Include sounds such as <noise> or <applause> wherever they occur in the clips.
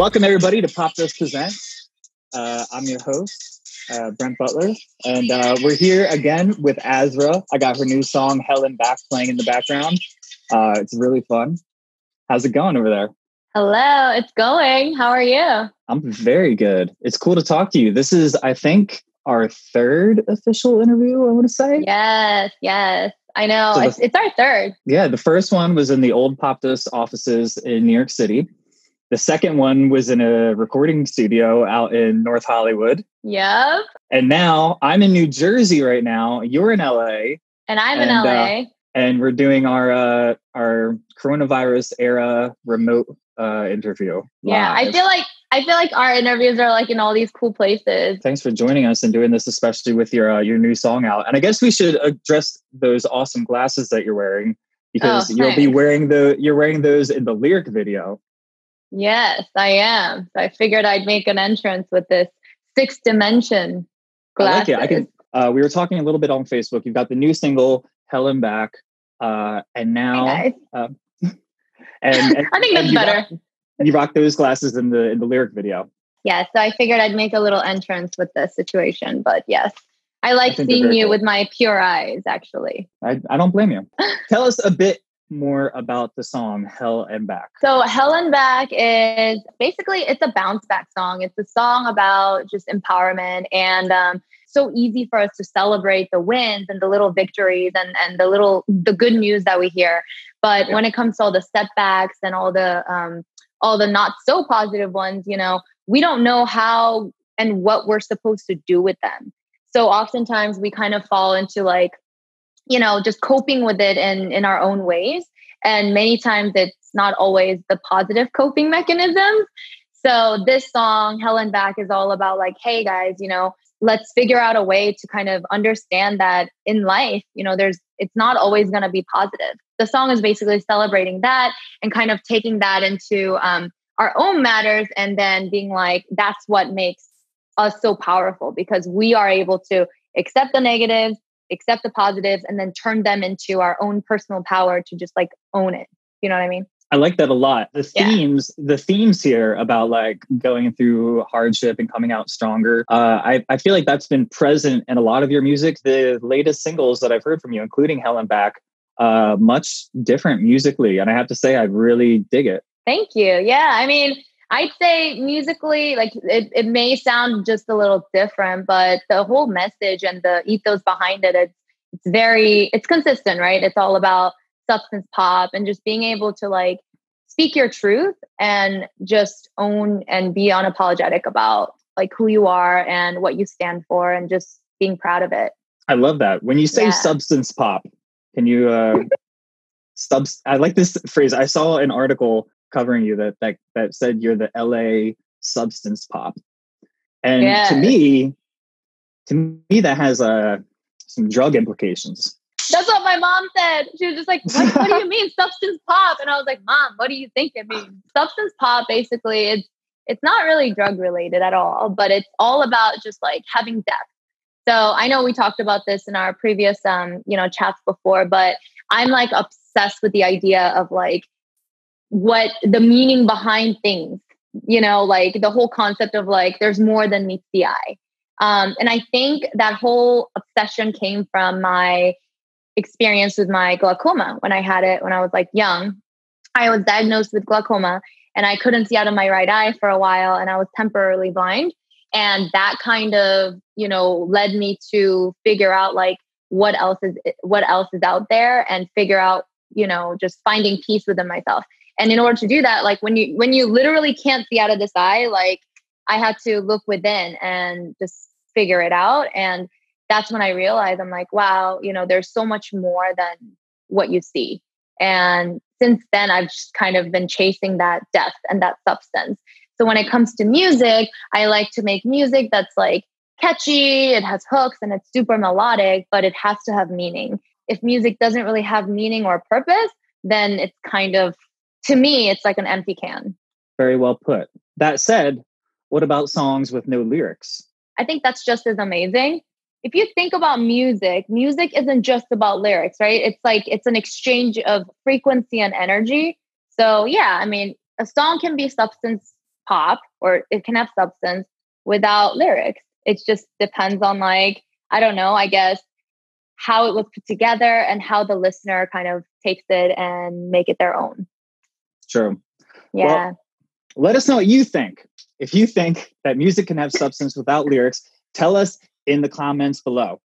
Welcome everybody to Popdust Presents. Uh, I'm your host, uh, Brent Butler, and uh, we're here again with Azra. I got her new song Hell and Back" playing in the background. Uh, it's really fun. How's it going over there? Hello, it's going. How are you? I'm very good. It's cool to talk to you. This is, I think, our third official interview. I want to say. Yes, yes. I know. So the- it's, it's our third. Yeah, the first one was in the old Popdust offices in New York City. The second one was in a recording studio out in North Hollywood. Yep. And now I'm in New Jersey right now. You're in LA, And I'm in And, uh, LA. and we're doing our uh, our coronavirus era remote uh, interview. yeah, I feel like I feel like our interviews are like in all these cool places. Thanks for joining us and doing this, especially with your uh, your new song out. And I guess we should address those awesome glasses that you're wearing because Oh, you'll be wearing the you're wearing those in the lyric video. Yes, I am. So I figured I'd make an entrance with this six dimension I like glasses. it. I can. Uh, we were talking a little bit on Facebook. You've got the new single "Hell and Back," uh, and now guys. <laughs> and, and <laughs> I think that's you better. Rock, you rock those glasses in the in the lyric video. Yeah, so I figured I'd make a little entrance with this situation. But yes, I like they're seeing you cool. with my pure eyes, actually. I, I don't blame you. Tell us a bit more about the song "Hell and Back." So Hell and Back is basically it's a bounce back song. It's a song about just empowerment and um, so easy for us to celebrate the wins and the little victories and and the little the good news that we hear. But Yeah. when it comes to all the setbacks and all the um, all the not so positive ones, you know, we don't know how and what we're supposed to do with them. So oftentimes we kind of fall into like, you know, just coping with it in in our own ways. And many times it's not always the positive coping mechanisms. So this song Hell and Back is all about like hey guys you know let's figure out a way to kind of understand that in life you know there's it's not always going to be positive. The song is basically celebrating that and kind of taking that into um, our own matters and then being like that's what makes us so powerful because we are able to accept the negatives accept the positives and then turn them into our own personal power to just like own it. You know what I mean? I like that a lot. The Yeah. themes, the themes here about like going through hardship and coming out stronger. Uh, I, I feel like that's been present in a lot of your music. The latest singles that I've heard from you, including Hell and Back, uh, much different musically. And I have to say, I really dig it. Thank you. Yeah. I mean, I'd say musically, like it, it may sound just a little different, but the whole message and the ethos behind it, it's, it's very, it's consistent, right? It's all about substance pop and just being able to like speak your truth and just own and be unapologetic about like who you are and what you stand for and just being proud of it. I love that. When you say Yeah. substance pop, can you uh <laughs> subs I like this phrase. I saw an article covering you that that that said you're the LA substance pop. And to me, to me that has uh some drug implications. That's what my mom said. She was just like, what, what do you <laughs> mean substance pop? And I was like, Mom, what do you think it means? Substance pop basically it's it's not really drug related at all, but it's all about just like having depth. So I know we talked about this in our previous um, you know, chats before, but I'm like obsessed with the idea of like what the meaning behind things, you know, like the whole concept of like there's more than meets the eye. Um, and I think that whole obsession came from my experience with my glaucoma when I had it when I was like young. I was diagnosed with glaucoma and I couldn't see out of my right eye for a while and I was temporarily blind. And that kind of, you know, led me to figure out like what else is what else is out there and figure out, you know, just finding peace within myself. And in order to do that, like when you when you literally can't see out of this eye, like I had to look within and just figure it out. And that's when I realized I'm like, wow, you know, there's so much more than what you see. And since then, I've just kind of been chasing that depth and that substance. So when it comes to music, I like to make music that's like catchy, it has hooks, and it's super melodic, but it has to have meaning. If music doesn't really have meaning or purpose, then it's kind of, to me, it's like an empty can. Very well put. That said, what about songs with no lyrics? I think that's just as amazing. If you think about music, music isn't just about lyrics, right? It's like it's an exchange of frequency and energy. So, yeah, I mean, a song can be substance pop or it can have substance without lyrics. It just depends on like, I don't know, I guess how it was put together and how the listener kind of takes it and make it their own. True. Yeah. Well, let us know what you think. If you think that music can have substance without lyrics, tell us in the comments below.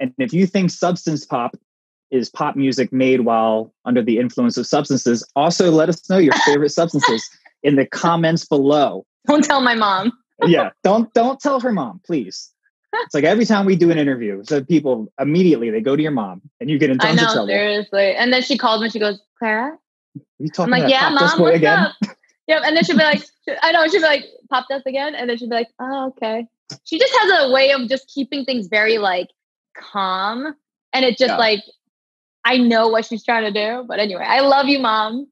And if you think substance pop is pop music made while under the influence of substances, also let us know your favorite <laughs> substances in the comments below. Don't tell my mom. yeah, don't don't tell her mom, please. It's like every time we do an interview, so people immediately they go to your mom and you get in tons I know, of trouble. Seriously. And then she calls me, she goes, Clara? You talking I'm like, yeah, mom, what's again? up? Yep. And then she'll be like, <laughs> I know, she'll be like, Popdust again. And then she'll be like, oh, okay. She just has a way of just keeping things very like calm. And it just yeah. like, I know what she's trying to do. But anyway, I love you, mom.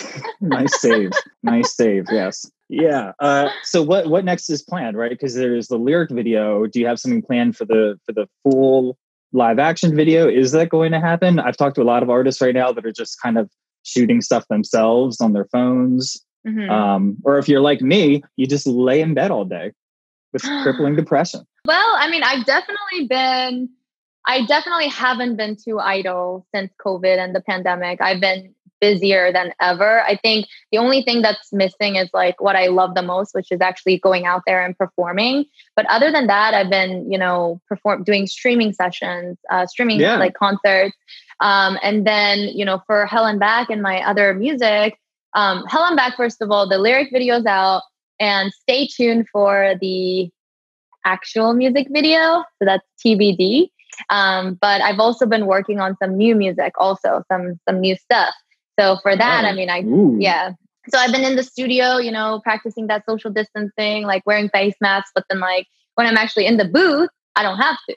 <laughs> nice save. nice save. Yes. Yeah. Uh, so what what next is planned, right? Because there's the lyric video. Do you have something planned for the for the full live action video? Is that going to happen? I've talked to a lot of artists right now that are just kind of shooting stuff themselves on their phones. Mm-hmm. Um, or if you're like me, you just lay in bed all day with <gasps> crippling depression. Well, I mean, I've definitely been, I definitely haven't been too idle since COVID and the pandemic. I've been busier than ever. I think the only thing that's missing is like what I love the most, which is actually going out there and performing. But other than that, I've been, you know, perform doing streaming sessions, uh, streaming yeah. like concerts. Um, and then, you know, for Hell and Back and my other music, um, Hell and Back, first of all, the lyric video's out and stay tuned for the actual music video. So that's TBD. Um, but I've also been working on some new music, also some some new stuff. So for that, oh. I mean, I Ooh. yeah. So I've been in the studio, you know, practicing that social distancing, like wearing face masks. But then, like when I'm actually in the booth, I don't have to.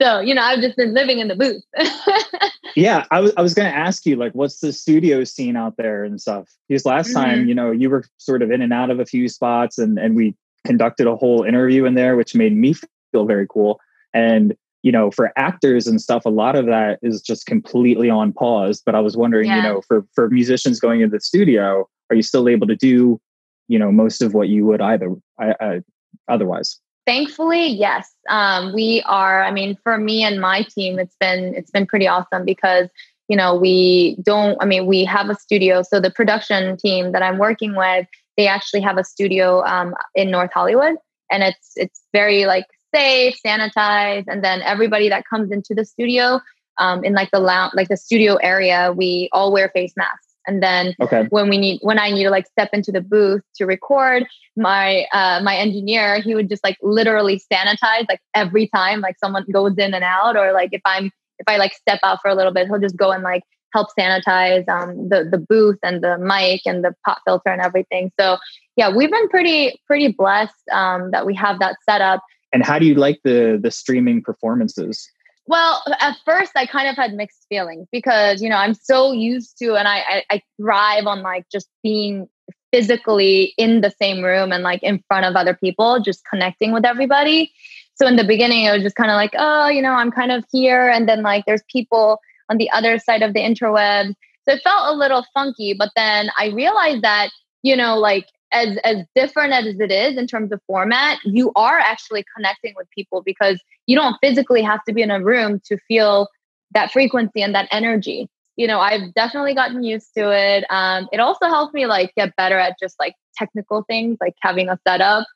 So, you know, I've just been living in the booth. <laughs> yeah, I was I was gonna ask you, like, what's the studio scene out there and stuff? Because last mm-hmm. time, you know, you were sort of in and out of a few spots and and we conducted a whole interview in there, which made me feel very cool. And, you know, for actors and stuff, a lot of that is just completely on pause. But I was wondering, yeah. you know, for for musicians going into the studio, are you still able to do, you know, most of what you would either I, I, otherwise? Thankfully, yes. Um, we are. I mean, for me and my team, it's been it's been pretty awesome because you know we don't. I mean, we have a studio. So the production team that I'm working with, they actually have a studio um, in North Hollywood, and it's it's very like safe, sanitized, and then everybody that comes into the studio um, in like the lounge, like the studio area, we all wear face masks. And then okay. when we need when I need to like step into the booth to record, my uh my engineer, he would just like literally sanitize like every time like someone goes in and out, or like if I'm if I like step out for a little bit, he'll just go and like help sanitize um the the booth and the mic and the pop filter and everything. So yeah, we've been pretty pretty blessed um that we have that set up. And how do you like the the streaming performances? Well, at first I kind of had mixed feelings because, you know, I'm so used to and I, I, I thrive on like just being physically in the same room and like in front of other people, just connecting with everybody. So in the beginning, it was just kind of like, oh, you know, I'm kind of here. And then like there's people on the other side of the interweb. So it felt a little funky. But then I realized that, you know, like as as different as it is in terms of format, you are actually connecting with people because you don't physically have to be in a room to feel that frequency and that energy. You know, I've definitely gotten used to it. Um, it also helped me like get better at just like technical things, like having a setup.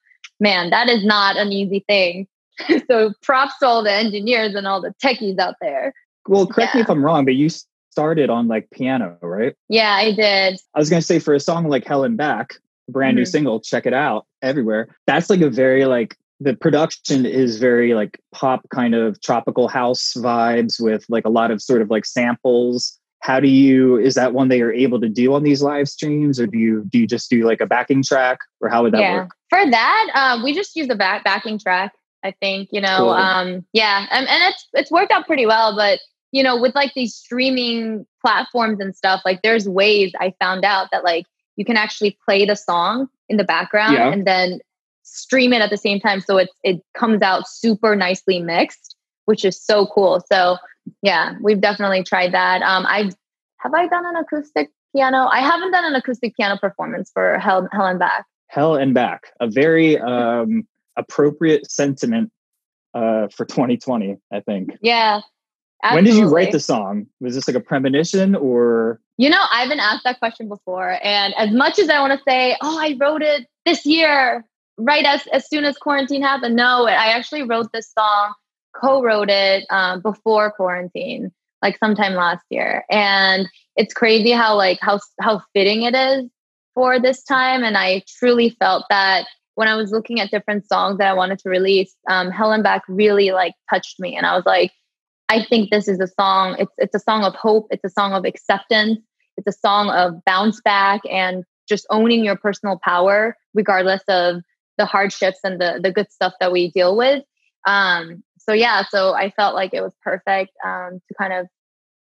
Man, that is not an easy thing. <laughs> so props to all the engineers and all the techies out there. Well, correct yeah. me if I'm wrong, but you started on like piano, right? Yeah, I did. I was going to say for a song like Hell and Back, brand mm-hmm. new single check it out everywhere that's like a very like the production is very like pop kind of tropical house vibes with like a lot of sort of like samples how do you is that one that you're able to do on these live streams or do you do you just do like a backing track or how would that yeah. work for that um, we just use the back backing track i think you know cool. um, yeah and, and it's it's worked out pretty well but you know with like these streaming platforms and stuff like there's ways i found out that like you can actually play the song in the background yeah. and then stream it at the same time so it it comes out super nicely mixed which is so cool so yeah we've definitely tried that um i have i done an acoustic piano. I haven't done an acoustic piano performance for Hell, Hell and Back. Hell and Back, a very um, appropriate sentiment uh, for 2020, I think. Yeah. Absolutely. When did you write the song? Was this like a premonition or? You know, I've been asked that question before. And as much as I want to say, oh, I wrote it this year, right as, as soon as quarantine happened, no, I actually wrote this song, co wrote it um, before quarantine, like sometime last year. And it's crazy how, like, how, how fitting it is for this time. And I truly felt that when I was looking at different songs that I wanted to release, um, Hell and Back really like touched me. And I was like, I think this is a song. It's it's a song of hope. It's a song of acceptance. It's a song of bounce back and just owning your personal power, regardless of the hardships and the the good stuff that we deal with. Um, so yeah, so I felt like it was perfect um, to kind of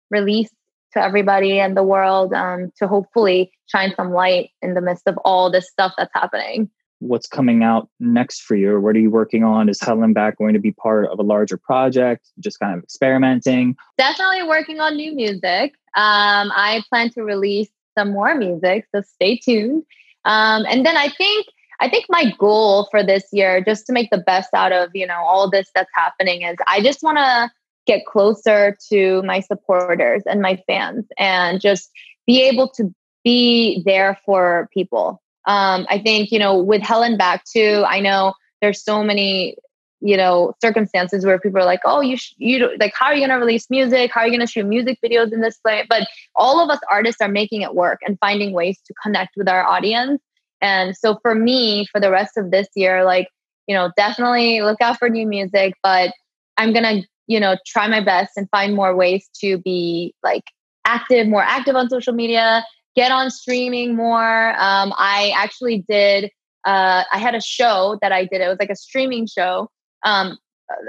release to everybody and the world um, to hopefully shine some light in the midst of all this stuff that's happening what's coming out next for you? What are you working on? Is Hell and Back going to be part of a larger project? Just kind of experimenting? Definitely working on new music. Um, I plan to release some more music, so stay tuned. Um, and then I think I think my goal for this year, just to make the best out of you know all this that's happening, is I just want to get closer to my supporters and my fans, and just be able to be there for people um, I think, you know, with Hell and Back too, I know there's so many, you know, circumstances where people are like, oh, you, sh- you, like, how are you going to release music? How are you going to shoot music videos in this way? But all of us artists are making it work and finding ways to connect with our audience. And so for me, for the rest of this year, like, you know, definitely look out for new music, but I'm going to, you know, try my best and find more ways to be like active, more active on social media, get on streaming more. Um, I actually did. Uh, I had a show that I did. It was like a streaming show. Um,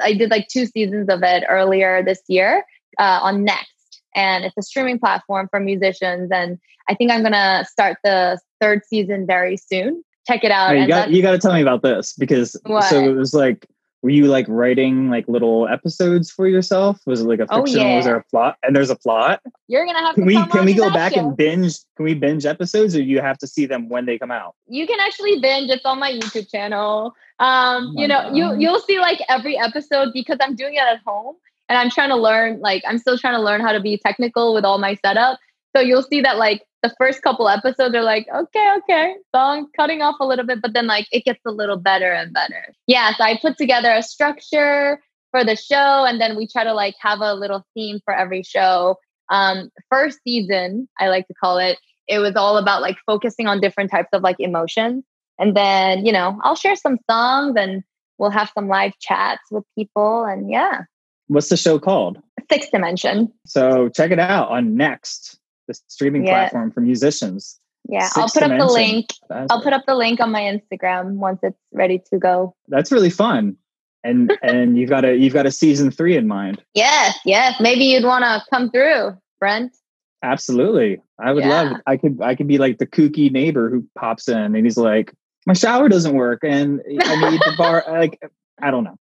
I did like two seasons of it earlier this year uh, on Next, and it's a streaming platform for musicians. And I think I'm gonna start the third season very soon. Check it out. Hey, you got you got to tell me about this because what? so it was like were you like writing like little episodes for yourself? Was it like a fictional? Oh, yeah. Was there a plot? And there's a plot. You're gonna have can we can we go back show. and binge? Can we binge episodes, or you have to see them when they come out? You can actually binge. It's on my YouTube channel. Um, oh you know, God. you you'll see like every episode because I'm doing it at home and I'm trying to learn. Like I'm still trying to learn how to be technical with all my setup. So you'll see that like the first couple episodes are like, okay, okay, song cutting off a little bit, but then like it gets a little better and better. Yeah, so I put together a structure for the show, and then we try to like have a little theme for every show. Um, first season, I like to call it, it was all about like focusing on different types of like emotions. And then, you know, I'll share some songs and we'll have some live chats with people. And yeah. What's the show called? Sixth Dimension. So check it out on Next the streaming yeah. platform for musicians. Yeah, i I'll put up the link. I'll put up the link on my Instagram once it's ready to go. That's really fun. And <laughs> and you've got a you've got a season 3 in mind. Yes, yes. Maybe you'd want to come through, Brent. Absolutely. I would yeah. love I could I could be like the kooky neighbor who pops in and he's like my shower doesn't work and I need the bar <laughs> like I don't know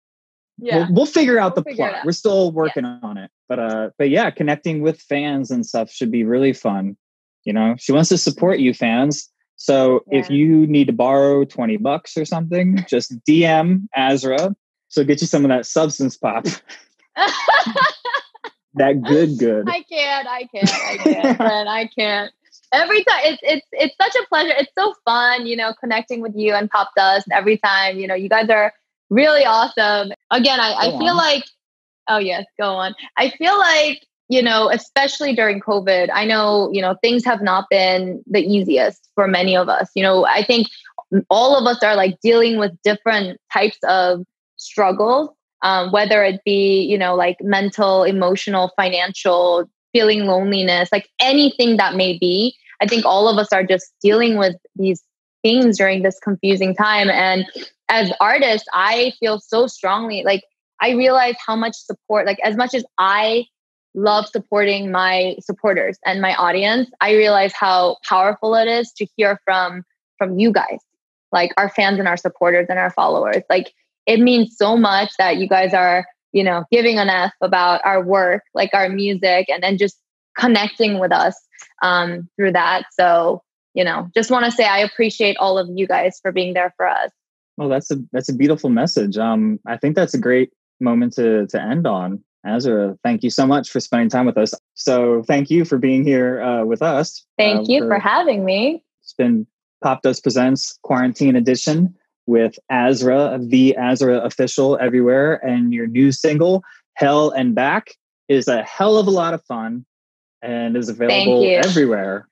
yeah. we'll, we'll figure out we'll the figure plot. we're still working yeah. on it but uh but yeah connecting with fans and stuff should be really fun. You know she wants to support you fans. So yeah. if you need to borrow 20 bucks or something just <laughs> dm azra. So get you some of that substance pop. <laughs> That good good. I can't i can't i can't <laughs> i can't. Every time it's it's it's such a pleasure. It's so fun you know connecting with you and Popdust every time you know you guys are really awesome. Again, I, I feel on. like, oh, yes, go on. I feel like, you know, especially during COVID, I know, you know, things have not been the easiest for many of us. You know, I think all of us are like dealing with different types of struggles, um, whether it be, you know, like mental, emotional, financial, feeling loneliness, like anything that may be. I think all of us are just dealing with these things during this confusing time. And as artists, I feel so strongly like I realize how much support, like as much as I love supporting my supporters and my audience, I realize how powerful it is to hear from from you guys, like our fans and our supporters and our followers. Like it means so much that you guys are, you know, giving an F about our work, like our music, and then just connecting with us um, through that. So, you know, just want to say I appreciate all of you guys for being there for us. Well, that's a that's a beautiful message. Um, I think that's a great moment to to end on. Azra, thank you so much for spending time with us. So, thank you for being here uh, with us. Thank uh, you for, for having me. It's been Popdust Presents Quarantine Edition with Azra, the Azra official everywhere, and your new single, Hell and Back, is a hell of a lot of fun and is available everywhere.